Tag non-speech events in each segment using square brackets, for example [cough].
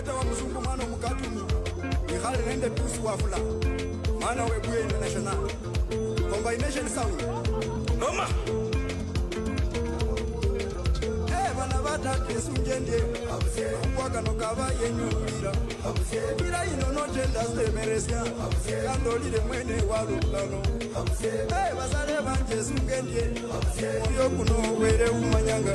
weta wa mzungu mwana mukatumi ikhale nende tusi wafula. Mwana webuye international combination sound noma? Eh, bana batatu esungendye okwagano kaba yenyulira ira ino notenda semeresya kandolile mwene walulano Eh, basale banje esungendye oyo kuno were umanyanga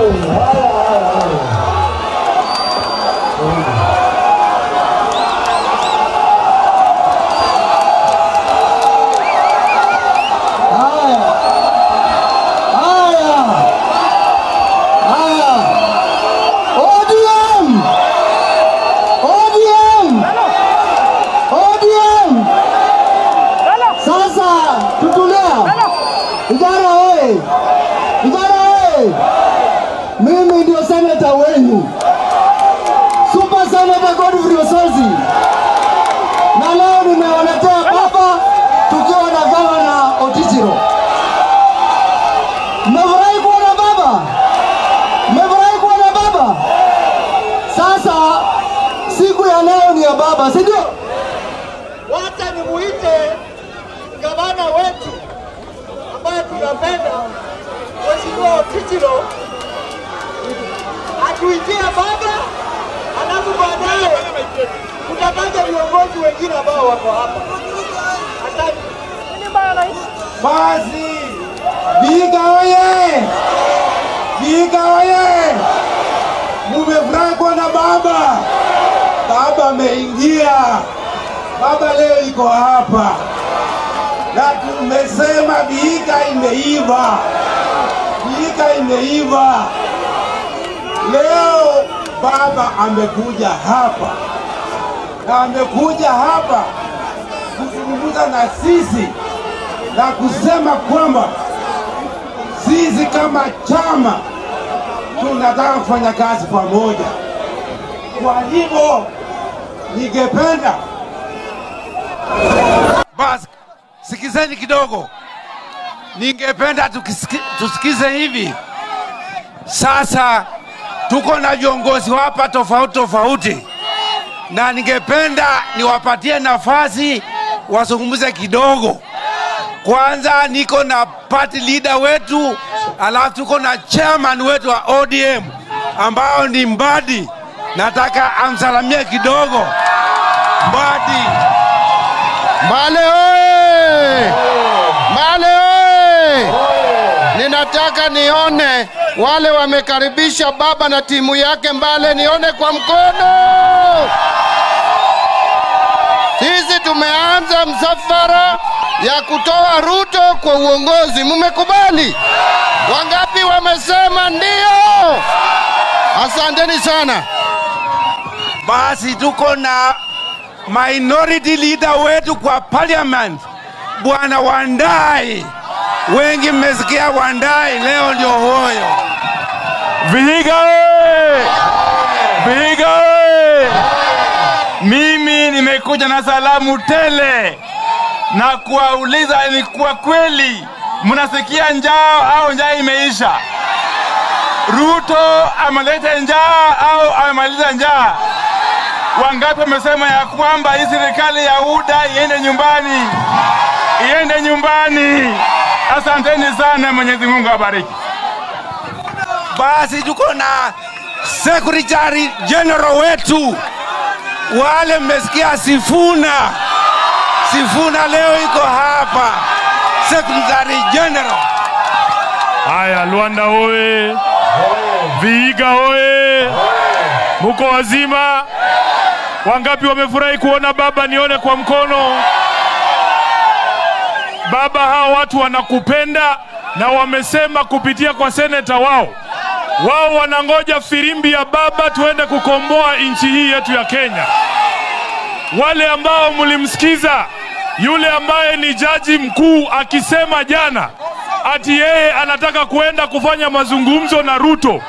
wa- Haya. Haya. Haya. ODM. ODM. ODM. Sasa tutulia. Vijana oye. Vijana oye. Mimi ndio seneta wenu. Super Senator Godfrey Osozi. Na leo nimewaletea baba tukiwa na gavana Otijiro. Mmefurahi kuona baba? Mmefurahi kuona baba? Sasa siku ya leo ni ya baba, si ndio? Wacha nimuite gavana wetu ambaye tunapenda Mheshimiwa Otijiro atuitie baba, alafu baadaye tutataja viongozi wengine ambao wako hapa. Asante. Basi oye! Vihiga oye! Mumefurahi kuona baba. Baba ameingia, baba leo iko hapa, na tumesema Vihiga imeiva, Vihiga imeiva. Leo baba amekuja hapa na amekuja hapa kuzungumza na sisi na kusema kwamba sisi kama chama tunataka kufanya kazi pamoja. Kwa hivyo ningependa basi, sikizeni kidogo, ningependa tusikize hivi sasa. Tuko na viongozi hapa tofauti tofauti, na ningependa niwapatie nafasi wazungumze kidogo. Kwanza niko na party leader wetu, alafu tuko na chairman wetu wa ODM ambao ni Mbadi. Nataka amsalamie kidogo Mbadi. Mbale oye! Mbale oye! Ninataka nione wale wamekaribisha baba na timu yake Mbale, nione kwa mkono. Sisi tumeanza msafara ya kutoa Ruto kwa uongozi. Mmekubali? Wangapi wamesema ndio? Asanteni sana. Basi tuko na minority leader wetu kwa parliament, bwana Wandai. Wengi mmesikia Wandai, leo ndio hoyo. Vihiga oye! Mimi nimekuja na salamu tele na kuwauliza ni kwa kweli mnasikia njaa au njaa imeisha? Ruto ameleta njaa au amemaliza njaa? Wangapi wamesema ya kwamba hii serikali ya UDA iende nyumbani, iende nyumbani? Asanteni sana, Mwenyezi Mungu awabariki. Basi tuko na secretary general wetu, wale mmesikia Sifuna. Sifuna leo iko hapa, secretary general. Haya, Luanda oye! Viiga oye! Muko wazima? Wangapi wamefurahi kuona baba? Nione kwa mkono. Baba, hawa watu wanakupenda na wamesema kupitia kwa seneta wao, wao wanangoja firimbi ya baba tuende kukomboa nchi hii yetu ya Kenya. Wale ambao mlimsikiza yule ambaye ni jaji mkuu akisema jana ati yeye anataka kuenda kufanya mazungumzo na Ruto.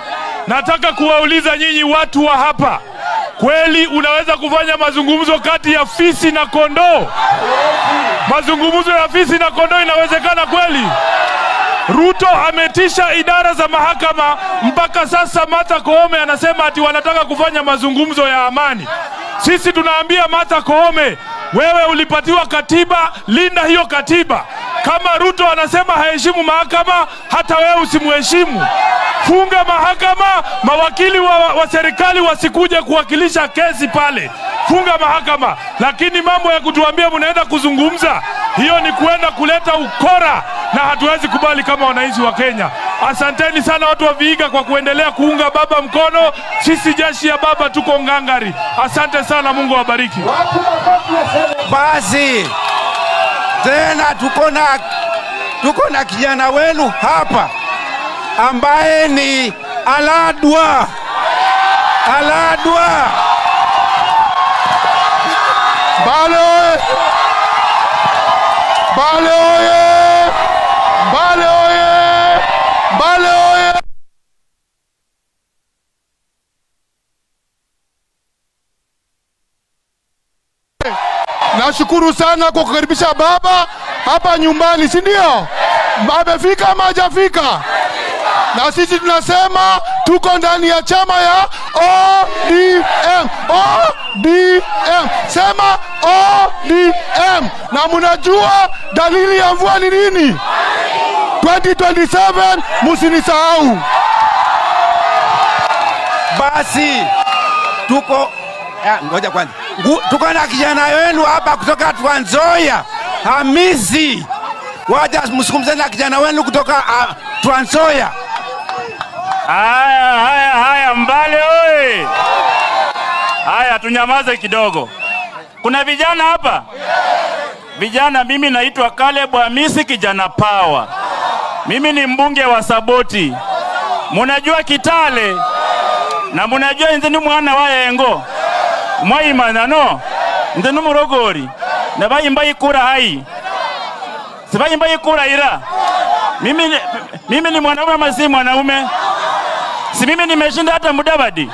Nataka kuwauliza nyinyi watu wa hapa, Kweli unaweza kufanya mazungumzo kati ya fisi na kondoo? Mazungumzo ya fisi na kondoo inawezekana kweli? Ruto ametisha idara za mahakama mpaka sasa. Martha Koome anasema ati wanataka kufanya mazungumzo ya amani. Sisi tunaambia Martha Koome, wewe ulipatiwa katiba, linda hiyo katiba. Kama Ruto anasema haheshimu mahakama, hata wewe usimheshimu. Funga mahakama, mawakili wa, wa serikali wasikuje kuwakilisha kesi pale. Funga mahakama, lakini mambo ya kutuambia mnaenda kuzungumza, hiyo ni kuenda kuleta ukora, na hatuwezi kubali kama wananchi wa Kenya. Asanteni sana watu wa Vihiga kwa kuendelea kuunga baba mkono. Sisi jeshi ya baba tuko ngangari. Asante sana, Mungu awabariki. Basi tena tuko na tuko na kijana wenu hapa ambaye ni Aladwa. Aladwa, Balo oye! Mbale oye! Mbale oye! Mbale oye! Nashukuru sana kwa kukaribisha baba hapa nyumbani, si ndio? Amefika ama hajafika? Na sisi tunasema tuko ndani ya chama ya ODM. ODM. Sema ODM. Na mnajua dalili ya mvua ni nini? 2027 msinisahau. basi tuko ngoja kwanza, tuko na kijana wenu hapa kutoka Trans Nzoia, Hamisi. Waja msukumze na kijana wenu kutoka uh, Trans Nzoia. Haya, haya, haya, Mbale oye! Haya, tunyamaze kidogo. Kuna vijana hapa, vijana. Mimi naitwa Caleb Hamisi, kijana pawa. Mimi ni mbunge wa Saboti, munajua Kitale na munajua inzini ni mwana wa Yengo mwayimana no nze numurogori nabayimba ikura hai sibayimba ikura ira mimi, mimi ni mwanaume ama mwanaume? Si mimi nimeshinda hata Mudavadi?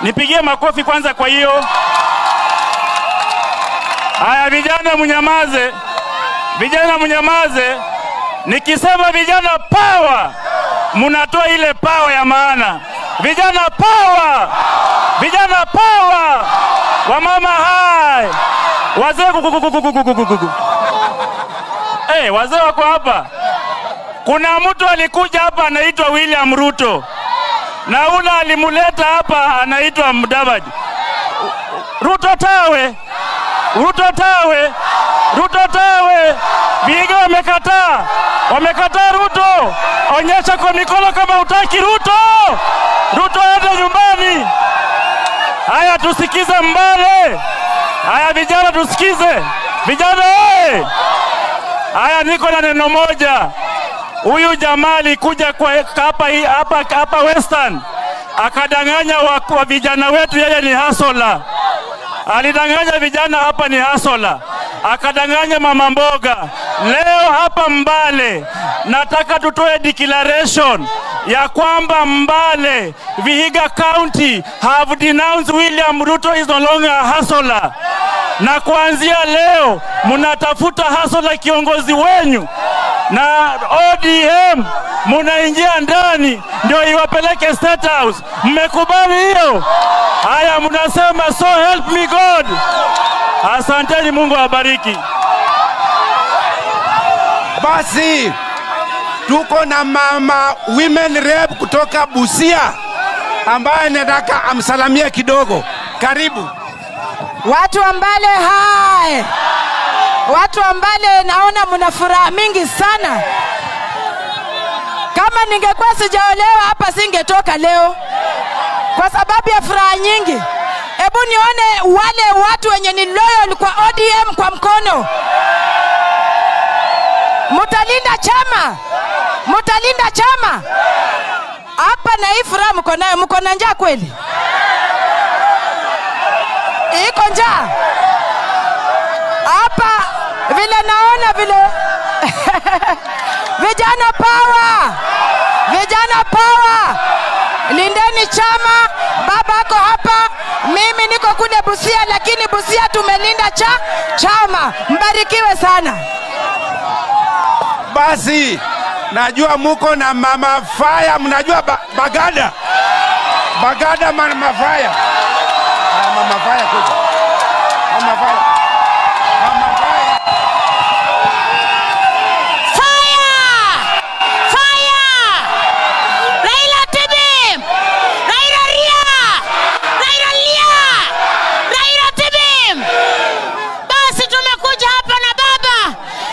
Nipigie makofi kwanza. Kwa hiyo haya, vijana mnyamaze, vijana mnyamaze. Nikisema vijana pawa, munatoa ile pawa ya maana. Vijana pawa, vijana pawa, wamama hai, wazee kukukukukukukukuku. Eh, wazee wako hapa. Kuna mtu alikuja hapa anaitwa William Ruto na ule alimuleta hapa anaitwa Mudavadi. Ruto tawe, Ruto tawe, Ruto tawe. Vihiga wamekataa, wamekataa Ruto. Onyesha kwa mikono kama utaki Ruto. Ruto aende nyumbani. Haya, tusikize Mbale. Haya vijana, tusikize vijana, oye! Haya, niko na neno moja. Huyu jamaa alikuja hapa hapa hapa Western akadanganya wa, wa vijana wetu yeye ni hasola. Alidanganya vijana hapa ni hasola, akadanganya mama mboga. Leo hapa Mbale nataka tutoe declaration ya kwamba Mbale, Vihiga County have denounced William Ruto is no longer a hustler na kuanzia leo mnatafuta hasola kiongozi wenyu na ODM munaingia ndani ndio iwapeleke State House. Mmekubali hiyo? Haya, mnasema so help me God. Asanteni, Mungu awabariki. Basi tuko na mama women rep kutoka Busia ambaye nataka amsalamie kidogo. Karibu. Watu ambale Mbale hai, watu ambale Mbale, naona mna furaha mingi sana. Kama ningekuwa sijaolewa hapa singetoka leo kwa sababu ya furaha nyingi. Hebu nione wale watu wenye ni loyal kwa ODM kwa mkono. Mutalinda chama, mutalinda chama hapa. Na hii furaha mko nayo, mko na njaa kweli? iko njaa hapa vile naona vile [laughs] vijana power, vijana power, lindeni chama baba ako hapa mimi niko kule Busia, lakini Busia tumelinda cha chama. Mbarikiwe sana. Basi najua muko na mama faya, mnajua ba Bagada, Bagada mama faya. Mama faya kuja, mama faya, mama faya. Fire! Fire! Raila Tibim! Raila Ria! Raila Lia! Raila Tibim! Basi tumekuja hapa na baba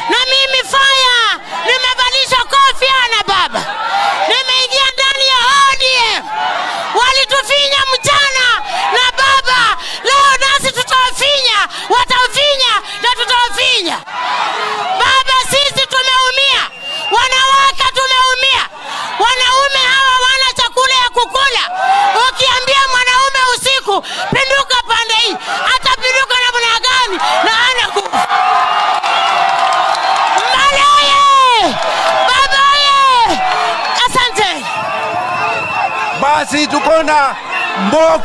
na mimi Fire nimevalishwa kofia na baba. Nimeingia ndani ya ODM. Walitufinya mchana na baba. Leo nasi tutawafinya, watawafinya na tutawafinya. Baba, sisi tumeumia, wanawake tumeumia, wanaume hawa wana chakula ya kukula. Ukiambia mwanaume usiku pinduka pande hii, atapinduka namna gani na ana nguvu? Mbale oye! Baba oye! Asante. Basi tuko na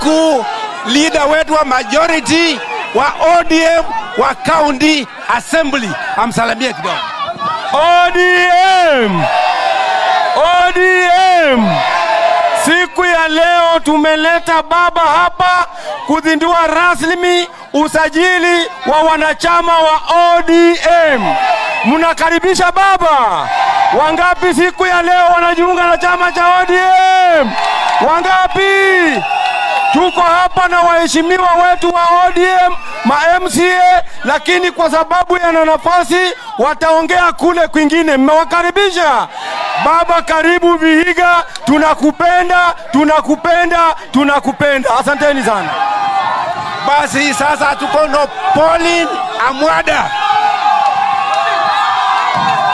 Mboku, leader wetu wa majority wa ODM wa county assembly, amsalamie kidogo. ODM! ODM! Siku ya leo tumeleta baba hapa kuzindua rasmi usajili wa wanachama wa ODM. Mnakaribisha baba. Wangapi siku ya leo wanajiunga na chama cha ODM? Wangapi? Tuko hapa na waheshimiwa wetu wa ODM ma MCA, lakini kwa sababu yana nafasi wataongea kule kwingine. Mmewakaribisha baba, karibu Vihiga, tunakupenda, tunakupenda, tunakupenda. Asanteni sana. Basi sasa tuko na Pauline Amwada.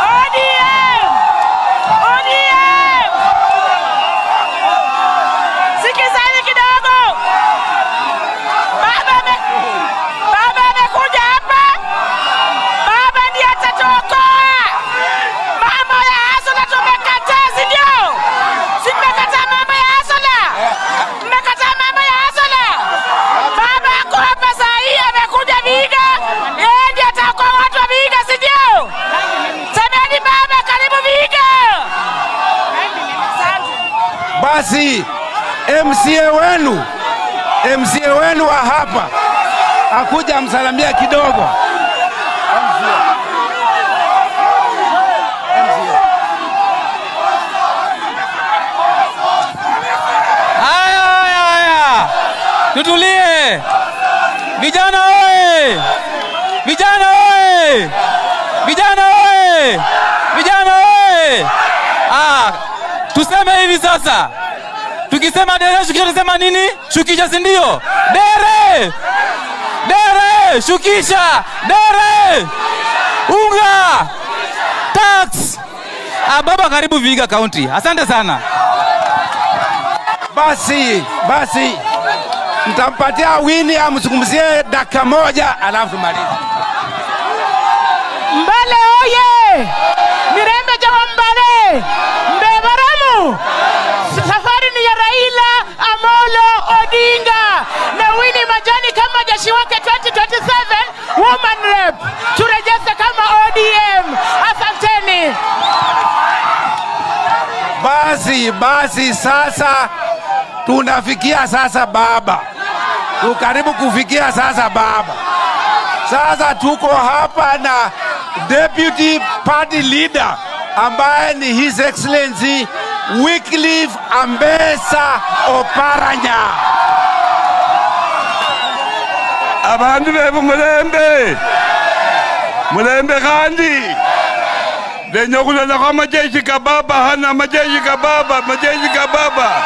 ODM! ODM! Sikizani kidogo. Baba ame- Baba amekuja hapa. Baba ndiye atatuokoa. Mambo ya hasara tumekataa, si ndio? Si mmekataa mambo ya hasara? Mmekataa mambo ya hasara? Baba ako hapa saa hii amekuja Vihiga. Yeye ndiye ataokoa watu wa Vihiga, si ndio? Semeni baba, karibu Vihiga. Basi MCA wenu, MCA wenu wa hapa akuja amsalamia kidogo. Haya, haya, haya, tutulie. Vijana oye! Vijana oye! Vijana oye! Vijana oye! Ah, tuseme hivi sasa. Tukisema dere shukisha, tusema nini? Shukisha, si ndio? Dere! Dere! Shukisha! Dere! Unga! Tax! Ah, baba karibu viga County. Asante sana. Basi basi, ntampatia Wini amzungumzie dakika moja, alafu tumalize. Mbale oye! Mirembe jawa Mbale! Mbebaramu! Safari ni ya Raila Amolo Odinga na Winnie Majani kama jeshi wake 2027 woman rep. Turejeze kama ODM. Asanteni. Basi basi, sasa tunafikia sasa baba, tukaribu kufikia sasa baba. Sasa tuko hapa na deputy party leader ambaye ni his excellency Wycliffe Ambesa Oparanya. Abantu bebu mulembe. Mulembe kandi. Lenye kulala kwa majeshi ka baba hana amajeshi ka baba majeshi ka baba.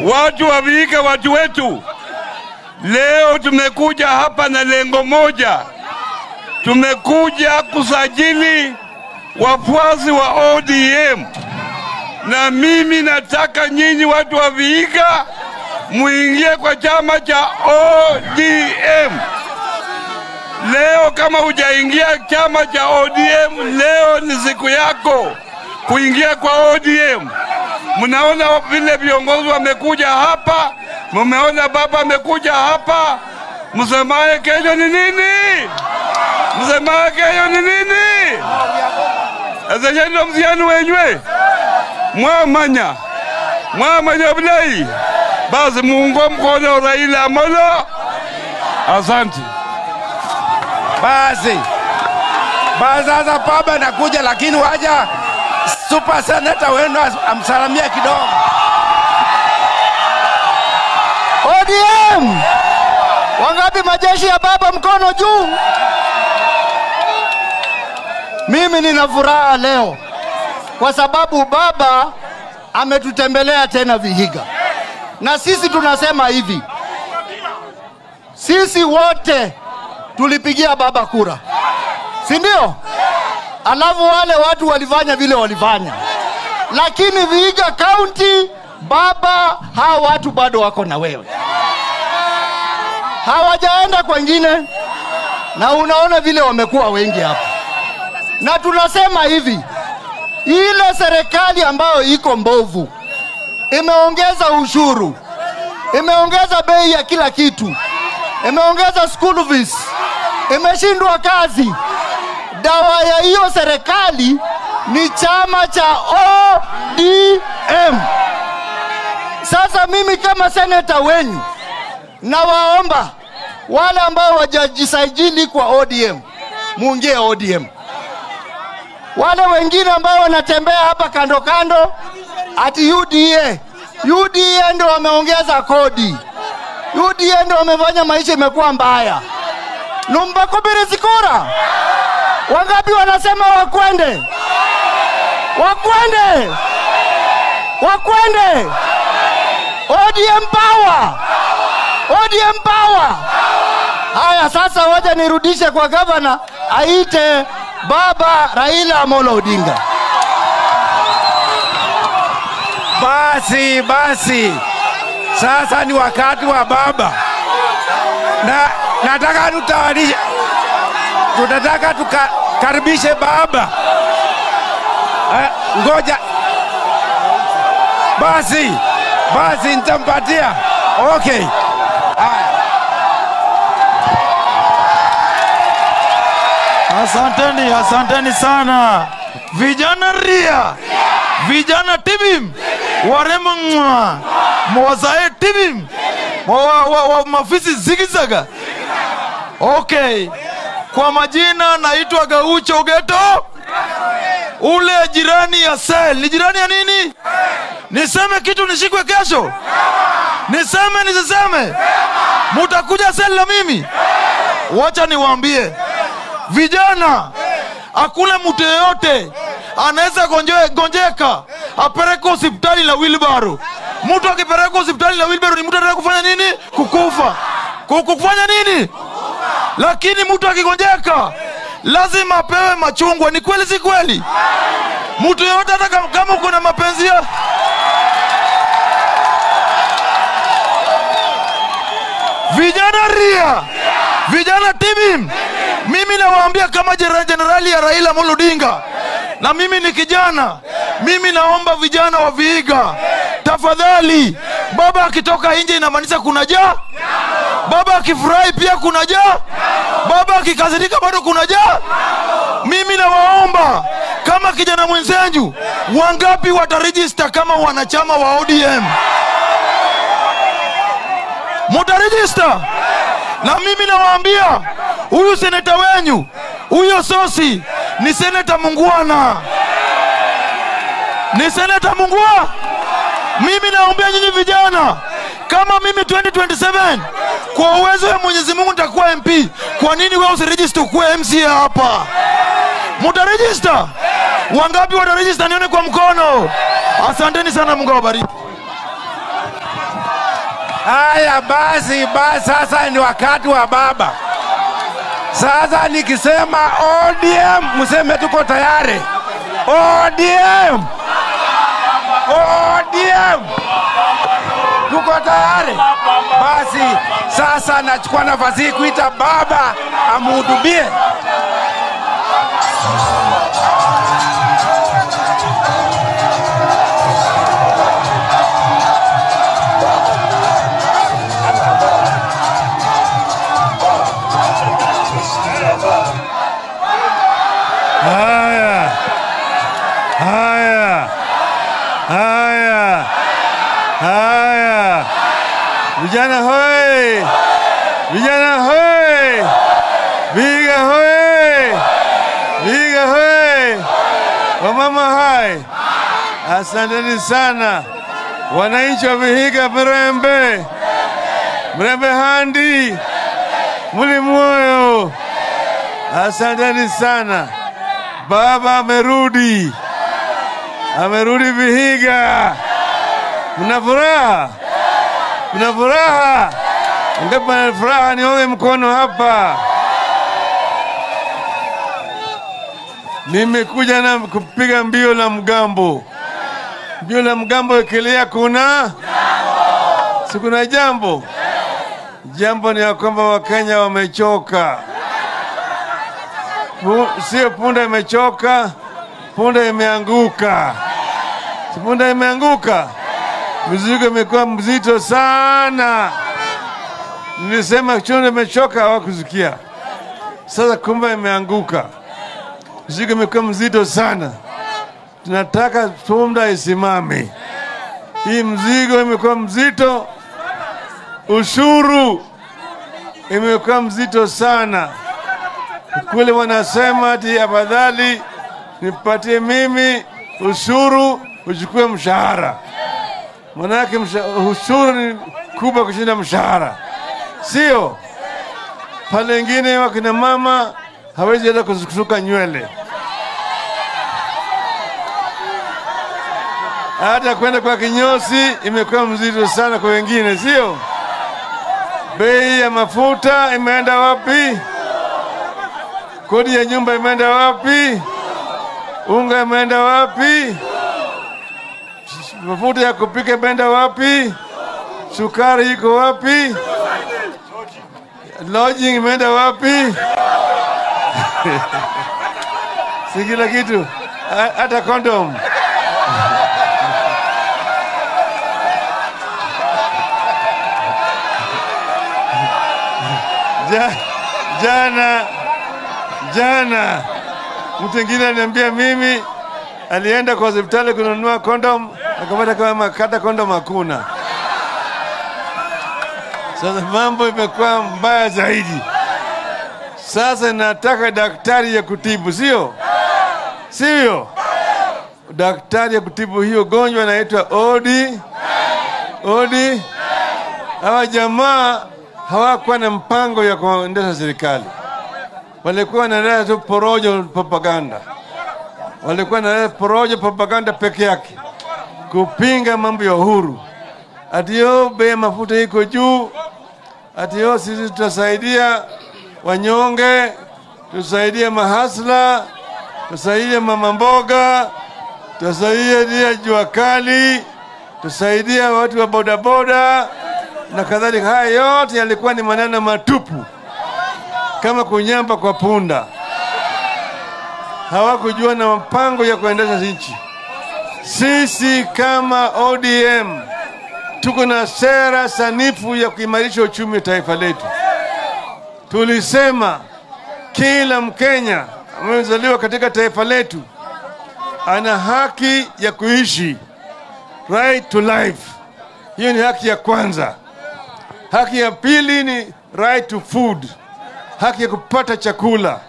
Watu waviika watu wetu. Leo tumekuja hapa na lengo moja. Tumekuja kusajili wafuasi wa ODM na mimi nataka nyinyi watu wa Vihiga muingie kwa chama cha ODM. Leo kama hujaingia chama cha ODM, leo ni siku yako kuingia kwa ODM. Mnaona vile viongozi wamekuja hapa, mmeona baba amekuja hapa, Msemaye kesho ni nini? Msemaye kesho ni nini? Asashendo msiani wenywe mwamanya mwamanya bulai basi muungo mkono Raila Amolo. Asante. Basi basi, sasa baba nakuja, lakini waja super seneta wenu amsalamia kidogo. ODM! Wangapi majeshi ya baba mkono juu? Mimi nina furaha leo kwa sababu baba ametutembelea tena Vihiga, na sisi tunasema hivi, sisi wote tulipigia baba kura, si ndio? Alafu wale watu walifanya vile walifanya, lakini Vihiga kaunti, baba, hawa watu bado wako na wewe. Hawajaenda kwengine, na unaona vile wamekuwa wengi hapa, na tunasema hivi, ile serikali ambayo iko mbovu imeongeza ushuru, imeongeza bei ya kila kitu, imeongeza school fees, imeshindwa kazi. Dawa ya hiyo serikali ni chama cha ODM. Sasa mimi kama seneta wenyu nawaomba wale ambao wajajisajili kwa ODM muingie ODM. Wale wengine ambao wanatembea hapa kando kando ati UDA, UDA ndo wameongeza kodi, UDA ndo wamefanya maisha imekuwa mbaya. Numbakubiri sikura, wangapi wanasema wakwende, wakwende, wakwende ODM power! ODM power! Haya, sasa waje nirudishe kwa gavana aite baba Raila Amolo Odinga. Basi basi, sasa ni wakati wa baba, na nataka tutawarishe, tunataka tukaribishe baba. Eh, ngoja. Basi basi, nitampatia. Okay. Asanteni, asanteni sana. Vijana ria, vijana tibim, warembo mwa, mwazae tibim, wa, wa, wa, wa mafisi zigizaga. ok kwa majina naitwa Gaucho Geto, ule jirani ya sel. Ni jirani ya nini? Niseme kitu nishikwe kesho? Niseme nisiseme? Mutakuja sel na mimi? Wacha niwaambie vijana, hakuna mtu yeyote anaweza gonje- gonjeka apeleke hospitali na wilbaro. Mtu akipeleka hospitali na wilbaro ni mtu anataka kufanya nini? Kukufa. Kukufanya nini? Lakini mtu akigonjeka lazima apewe machungwa. Ni kweli, si kweli? Mtu yeyote hata kama- uko na mapenzi ya vijana ria, vijana tibim, mimi nawaambia kama jenerali ya Raila Amolo na mimi ni kijana, mimi naomba vijana wa Vihiga, tafadhali, baba akitoka nje inamaanisha kuna jaa, baba akifurahi pia kuna jaa, baba akikasirika bado kuna jaa. Mimi nawaomba kama kijana mwenzenyu, wangapi watarejista kama wanachama wa ODM? mutarejista? Na mimi nawaambia huyu seneta wenyu huyo sosi ni seneta mungwana. Ni seneta mungwa mimi naombea nyinyi vijana kama mimi 2027 kwa uwezo wa mwenyezi mungu nitakuwa mp kwa nini wewe usirejista ukuwe mca hapa? Mutarejista wangapi watarejista nione kwa mkono. Asanteni sana mungu awabariki. Haya basi, basi sasa ni wakati wa baba. Sasa nikisema ODM mseme tuko tayari. ODM, ODM, tuko tayari. Basi sasa nachukua nafasi hii kuita baba amhudumie. Hoye! Vijana hoi! Vijana hoi! Viga hoi! Viga hoi! Wamama hai! Asanteni sana wananchi wa Vihiga, Mrembe, Mrembe Handi, muli moyo, asanteni sana. Baba amerudi, amerudi Vihiga. Mna furaha? Mna furaha? Ngapi na furaha? Nione mkono hapa. Nimekuja na kupiga mbio la mgambo. Mbio la mgambo ikilia kuna si kuna jambo. Jambo ni ya kwamba Wakenya wamechoka. Sio punda imechoka, punda imeanguka. Si punda imeanguka, mizigo imekuwa mzito sana. Nilisema mechoka imechoka, hawakusikia. Sasa kumba imeanguka, mzigo imekuwa mzito sana. Tunataka punda isimame. Hii mzigo imekuwa mzito, ushuru imekuwa mzito sana. Kule wanasema ati afadhali nipatie mimi ushuru uchukue mshahara, manake ushuru ni kubwa kushinda mshahara, sio? Pale ingine wakina mama hawezi hata kusuka nywele, hata kwenda kwa kinyosi imekuwa mzito sana kwa wengine, sio? Bei ya mafuta imeenda wapi? Kodi ya nyumba imeenda wapi? Unga imeenda wapi? Mafuta ya kupika imeenda wapi? Sukari iko wapi? Lodging imeenda wapi? [laughs] si kila kitu, hata kondom. [laughs] Ja, jana jana mtu mwingine aliniambia mimi alienda kwa hospitali kununua kondom akapata kama kata kondo makuna. Sasa mambo imekuwa mbaya zaidi. Sasa nataka daktari ya kutibu, sio sio? Daktari ya kutibu hiyo gonjwa anaitwa odi odi. Hawa jamaa hawakuwa na mpango ya kuendesha serikali walikuwa wanaleta tu porojo propaganda, walikuwa wanaleta porojo propaganda peke yake, kupinga mambo ya uhuru. atiyo bei ya mafuta iko juu, atiyo sisi tutasaidia wanyonge, tusaidie mahasla, tusaidie mama mboga, tusaidie jua kali, tusaidie watu wa bodaboda na kadhalika. Haya yote yalikuwa ni maneno matupu kama kunyamba kwa punda. Hawakujua na mpango ya kuendesha nchi. Sisi kama ODM tuko na sera sanifu ya kuimarisha uchumi wa taifa letu. Tulisema kila Mkenya amezaliwa katika taifa letu ana haki ya kuishi, right to life. Hiyo ni haki ya kwanza. Haki ya pili ni right to food haki ya kupata chakula.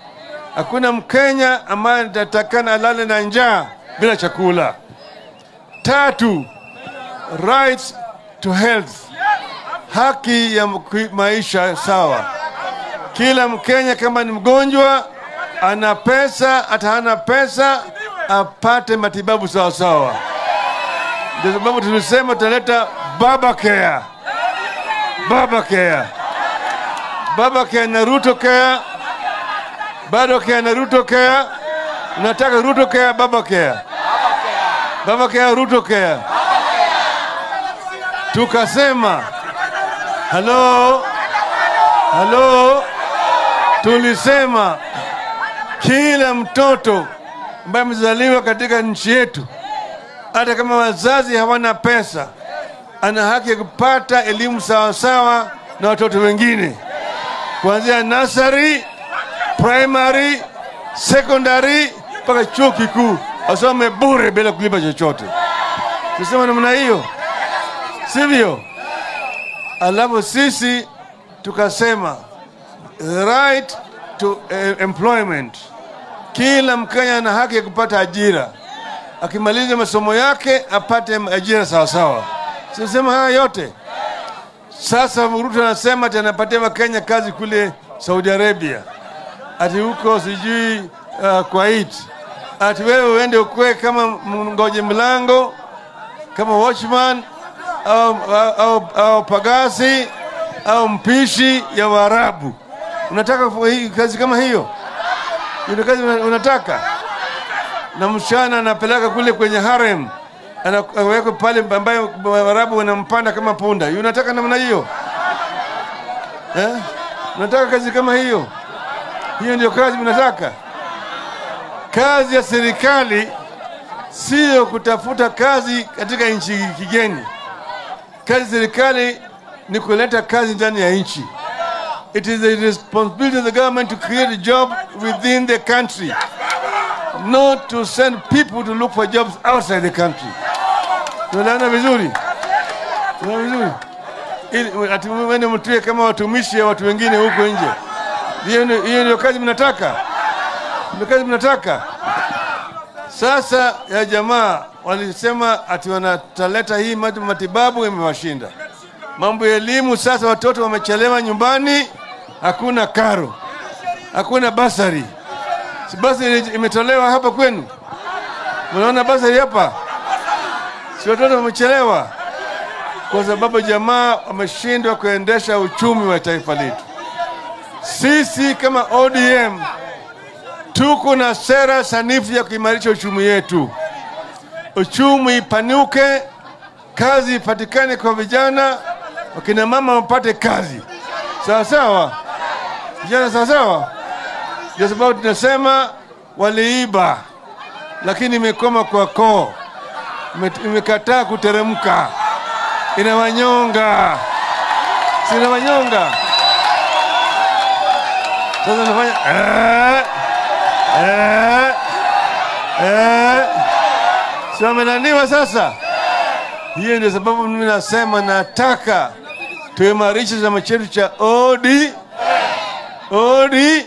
Hakuna Mkenya ambaye anatakana alale na njaa bila chakula. Tatu, right to health, haki ya maisha sawa. Kila Mkenya kama ni mgonjwa, ana pesa, hata hana pesa, apate matibabu sawa sawa. Ndio sababu tulisema tutaleta baba care, baba care baba care na Ruto care, bado care na Ruto care. Unataka Ruto care, baba care, care, Ruto care. Tukasema halo, halo, tulisema kila mtoto ambaye amezaliwa katika nchi yetu, hata kama wazazi hawana pesa, ana haki ya kupata elimu sawasawa na watoto wengine. Kuanzia nasari, primary, secondary mpaka chuo kikuu, asome bure bila kulipa chochote. Tusema namna hiyo, sivyo? alafu sisi tukasema right to eh, employment, kila Mkenya ana haki ya kupata ajira, akimaliza masomo yake apate ajira sawasawa. Sisema haya yote sasa. Ruto anasema ati anapatia Wakenya kazi kule Saudi Arabia, ati huko sijui uh, Kuwait, ati wewe uende ukwe kama mngoje mlango kama watchman au, au, au, au pagasi au mpishi ya Waarabu. Unataka kazi kama hiyo? Ile kazi unataka? Na msichana anapeleka kule kwenye harem, anawekwa pale ambayo Waarabu wanampanda kama punda. Unataka namna hiyo eh? Unataka kazi kama hiyo? Hiyo ndio kazi mnataka? Kazi ya serikali siyo kutafuta kazi katika nchi kigeni. Kazi ya serikali ni kuleta kazi ndani ya nchi. It is the responsibility of the government to create a job within the country, not to send people to look for jobs outside the country. Tunaelewana vizuri? Tunaelewana vizuri? Ili ati mwende mtue kama watumishi ya watu wengine huko nje. Hiyo ndio kazi mnataka? Kazi mnataka? Sasa ya jamaa walisema ati wanataleta hii mati- matibabu imewashinda. Mambo ya elimu sasa, watoto wamechelewa nyumbani, hakuna karo, hakuna basari. Si basari imetolewa hapa kwenu? Mnaona basari hapa? Si watoto wamechelewa kwa sababu jamaa wameshindwa kuendesha uchumi wa taifa letu. Sisi kama ODM tuko na sera sanifu ya kuimarisha uchumi yetu, uchumi ipanuke, kazi ipatikane kwa vijana, wakina mama wapate kazi. Sawa sawa, vijana sawa sawa. Ndio sababu tunasema waliiba, lakini imekoma kwa koo, imekataa kuteremka, inawanyonga, sinawanyonga inawanyonga. Sasa nafanya eh, eh. Si wamenaniwa sasa? Hiyo ndio sababu mimi nasema nataka tuimarishe chama chetu cha odi odi.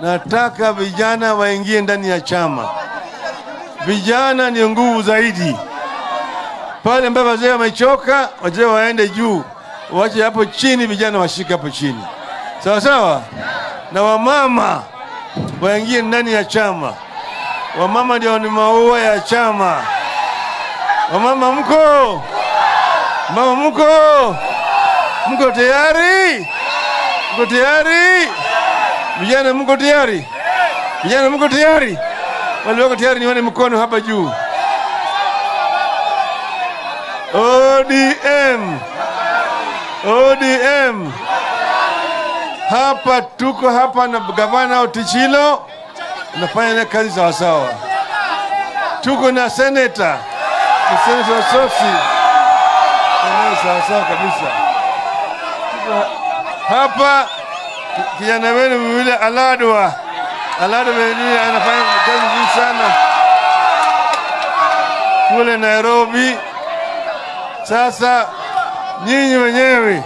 Nataka vijana waingie ndani ya chama. Vijana ni nguvu zaidi. Pale ambapo wazee wamechoka, wazee waende juu, wache hapo chini, vijana washike hapo chini, sawa sawa, na wamama waingie ndani ya chama. Wamama ndio ni maua ya chama. Wamama mko? Mama mko? Mko tayari? Mko tayari? Vijana mko tayari? Vijana mko tayari? Wale wako tayari nione mkono hapa juu. ODM. ODM. Hapa tuko hapa na gavana Otichilo nafanya na kazi sawasawa. Tuko na seneta seneta Sosi sawa sawasawa kabisa. Tuko hapa kijana wenu yule Aladwa, Aladwa vile anafanya kazi nzuri sana kule Nairobi. Sasa nyinyi wenyewe